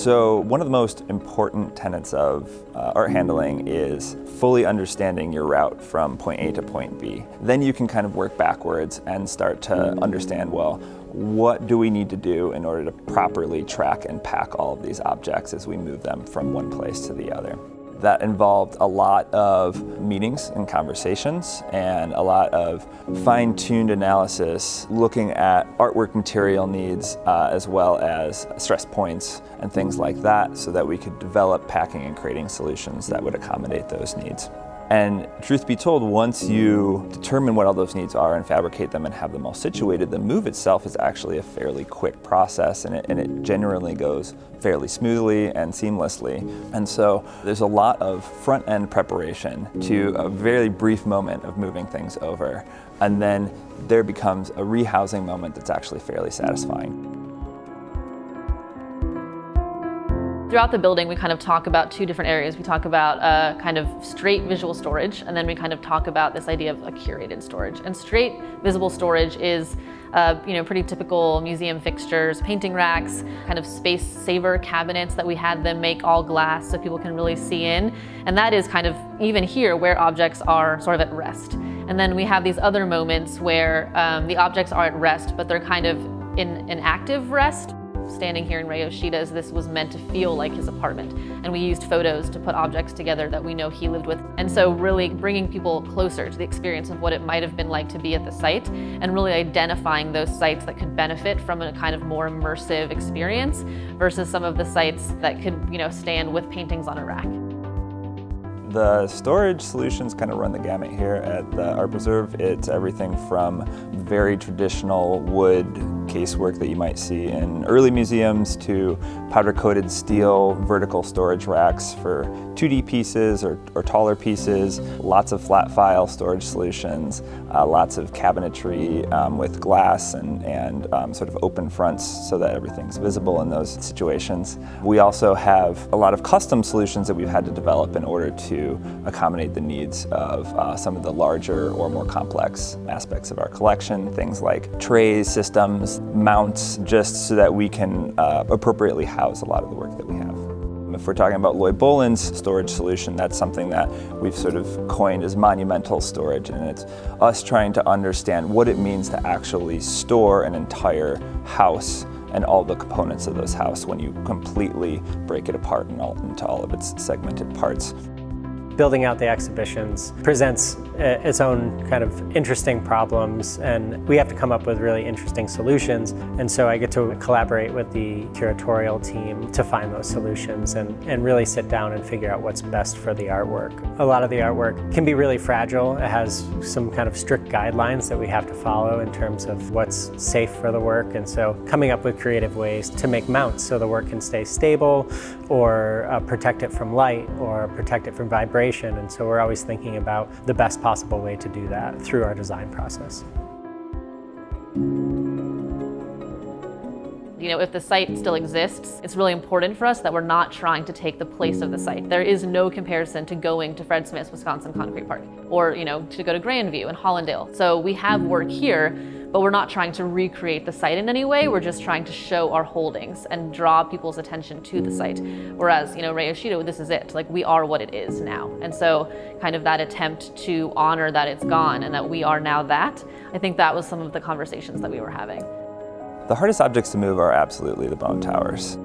So one of the most important tenets of uh, art handling is fully understanding your route from point A to point B. Then you can kind of work backwards and start to understand, well, what do we need to do in order to properly track and pack all of these objects as we move them from one place to the other that involved a lot of meetings and conversations and a lot of fine-tuned analysis looking at artwork material needs uh, as well as stress points and things like that so that we could develop packing and crating solutions that would accommodate those needs. And truth be told, once you determine what all those needs are and fabricate them and have them all situated, the move itself is actually a fairly quick process and it, and it generally goes fairly smoothly and seamlessly. And so there's a lot of front end preparation to a very brief moment of moving things over. And then there becomes a rehousing moment that's actually fairly satisfying. Throughout the building, we kind of talk about two different areas. We talk about uh, kind of straight visual storage, and then we kind of talk about this idea of a curated storage. And straight visible storage is uh, you know, pretty typical museum fixtures, painting racks, kind of space saver cabinets that we had them make all glass so people can really see in. And that is kind of even here where objects are sort of at rest. And then we have these other moments where um, the objects are at rest, but they're kind of in an active rest standing here in Ray Yoshida's, this was meant to feel like his apartment. And we used photos to put objects together that we know he lived with. And so really bringing people closer to the experience of what it might have been like to be at the site and really identifying those sites that could benefit from a kind of more immersive experience versus some of the sites that could, you know, stand with paintings on a rack. The storage solutions kind of run the gamut here at the Art Preserve. It's everything from very traditional wood casework that you might see in early museums to powder-coated steel vertical storage racks for 2D pieces or, or, taller pieces, lots of flat file storage solutions, uh, lots of cabinetry um, with glass and, and um, sort of open fronts so that everything's visible in those situations. We also have a lot of custom solutions that we've had to develop in order to accommodate the needs of uh, some of the larger or more complex aspects of our collection, things like trays, systems, mounts, just so that we can uh, appropriately house a lot of the work that we have. If we're talking about Loy Bowlin's storage solution, that's something that we've sort of coined as monumental storage, and it's us trying to understand what it means to actually store an entire house and all the components of this house when you completely break it apart all, into all of its segmented parts building out the exhibitions presents uh, its own kind of interesting problems and we have to come up with really interesting solutions and so I get to collaborate with the curatorial team to find those solutions and, and really sit down and figure out what's best for the artwork. A lot of the artwork can be really fragile. It has some kind of strict guidelines that we have to follow in terms of what's safe for the work and so coming up with creative ways to make mounts so the work can stay stable or uh, protect it from light or protect it from vibration and so we're always thinking about the best possible way to do that through our design process. You know, if the site still exists, it's really important for us that we're not trying to take the place of the site. There is no comparison to going to Fred Smith's Wisconsin Concrete Park or, you know, to go to Grandview and Hollandale. So we have work here but we're not trying to recreate the site in any way. We're just trying to show our holdings and draw people's attention to the site. Whereas, you know, Ray Yoshida, this is it. Like we are what it is now. And so kind of that attempt to honor that it's gone and that we are now that, I think that was some of the conversations that we were having. The hardest objects to move are absolutely the bone towers.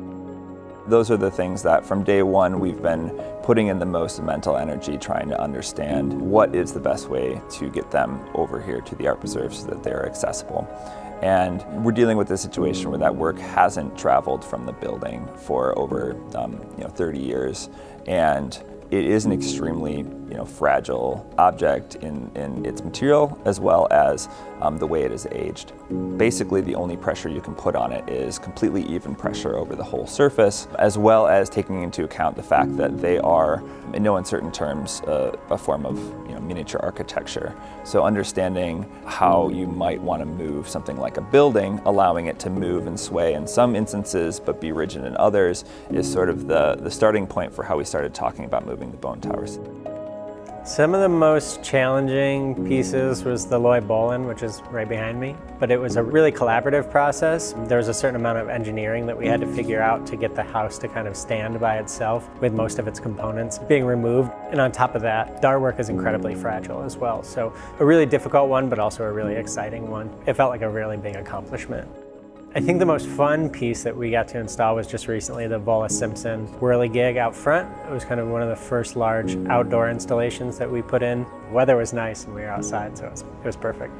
Those are the things that from day one we've been putting in the most mental energy trying to understand what is the best way to get them over here to the art preserve so that they're accessible. And we're dealing with a situation where that work hasn't traveled from the building for over um, you know, 30 years. And it is an extremely you know, fragile object in, in its material as well as um, the way it is aged. Basically, the only pressure you can put on it is completely even pressure over the whole surface, as well as taking into account the fact that they are, in no uncertain terms, uh, a form of you know, miniature architecture. So understanding how you might want to move something like a building, allowing it to move and sway in some instances, but be rigid in others, is sort of the, the starting point for how we started talking about moving the bone towers. Some of the most challenging pieces was the Loy Bowlin, which is right behind me. But it was a really collaborative process. There was a certain amount of engineering that we had to figure out to get the house to kind of stand by itself with most of its components being removed. And on top of that, the work is incredibly fragile as well. So a really difficult one, but also a really exciting one. It felt like a really big accomplishment. I think the most fun piece that we got to install was just recently the Vollis Simpson whirligig out front. It was kind of one of the first large outdoor installations that we put in. The weather was nice and we were outside, so it was, it was perfect.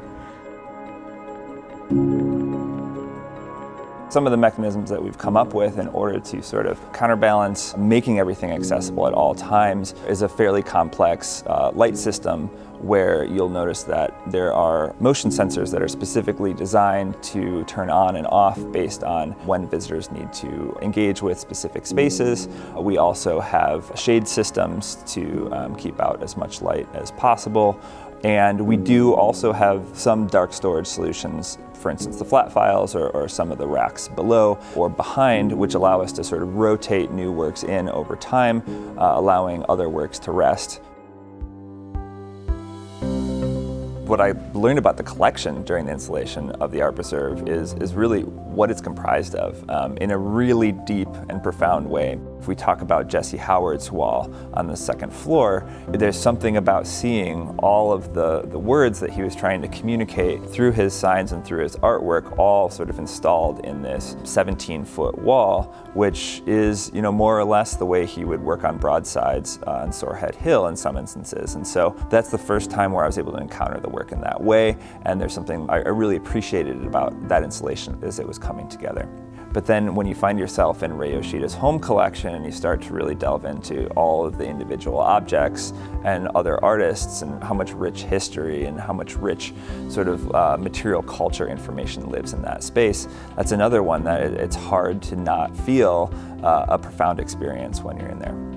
Some of the mechanisms that we've come up with in order to sort of counterbalance making everything accessible at all times is a fairly complex uh, light system where you'll notice that there are motion sensors that are specifically designed to turn on and off based on when visitors need to engage with specific spaces. We also have shade systems to um, keep out as much light as possible. And we do also have some dark storage solutions, for instance, the flat files or, or, some of the racks below or behind, which allow us to sort of rotate new works in over time, uh, allowing other works to rest. What I learned about the collection during the installation of the Art Preserve is, is really what it's comprised of um, in a really deep and profound way. If we talk about Jesse Howard's wall on the second floor, there's something about seeing all of the, the words that he was trying to communicate through his signs and through his artwork all sort of installed in this 17 foot wall, which is, you know, more or less the way he would work on broadsides uh, on Sorehead Hill in some instances. And so that's the first time where I was able to encounter the work in that way. And there's something I, really appreciated about that installation as it was coming together. But then when you find yourself in Ray Yoshida's home collection and you start to really delve into all of the individual objects and other artists and how much rich history and how much rich sort of uh, material culture information lives in that space, that's another one that it's hard to not feel uh, a profound experience when you're in there.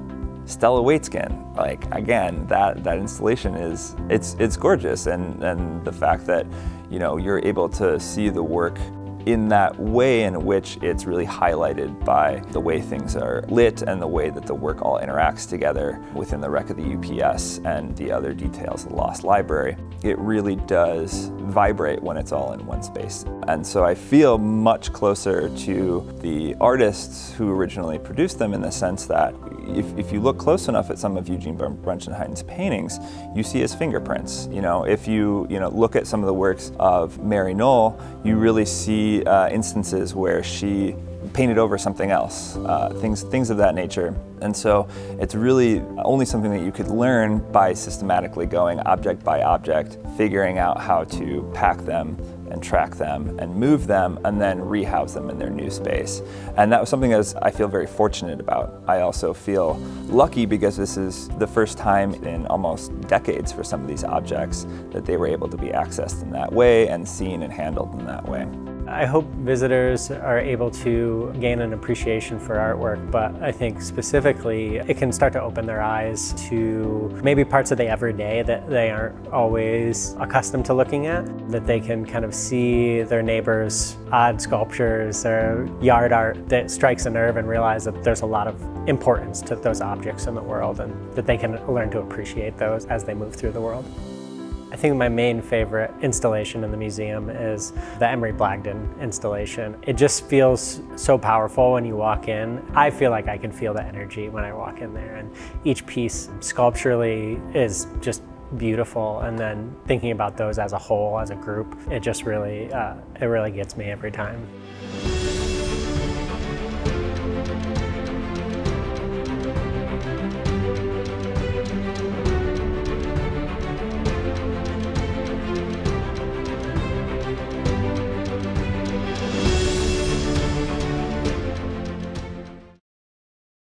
Stella Waitzkin, like again, that that installation is it's it's gorgeous, and and the fact that you know you're able to see the work in that way in which it's really highlighted by the way things are lit and the way that the work all interacts together within the wreck of the UPS and the other details of the Lost Library. It really does vibrate when it's all in one space. And so I feel much closer to the artists who originally produced them in the sense that if, if you look close enough at some of Eugene Bruenchenhein's paintings, you see his fingerprints. You know, if you, you know, look at some of the works of Mary Nohl, you really see uh, instances where she painted over something else, uh, things, things of that nature. And so it's really only something that you could learn by systematically going object by object, figuring out how to pack them and track them and move them and then rehouse them in their new space. And that was something that I feel very fortunate about. I also feel lucky because this is the first time in almost decades for some of these objects that they were able to be accessed in that way and seen and handled in that way. I hope visitors are able to gain an appreciation for artwork, but I think specifically it can start to open their eyes to maybe parts of the everyday that they aren't always accustomed to looking at, that they can kind of see their neighbors' odd sculptures or yard art that strikes a nerve and realize that there's a lot of importance to those objects in the world and that they can learn to appreciate those as they move through the world. I think my main favorite installation in the museum is the Emery Blagdon installation. It just feels so powerful when you walk in. I feel like I can feel the energy when I walk in there and each piece sculpturally is just beautiful and then thinking about those as a whole, as a group, it just really, uh, it really gets me every time.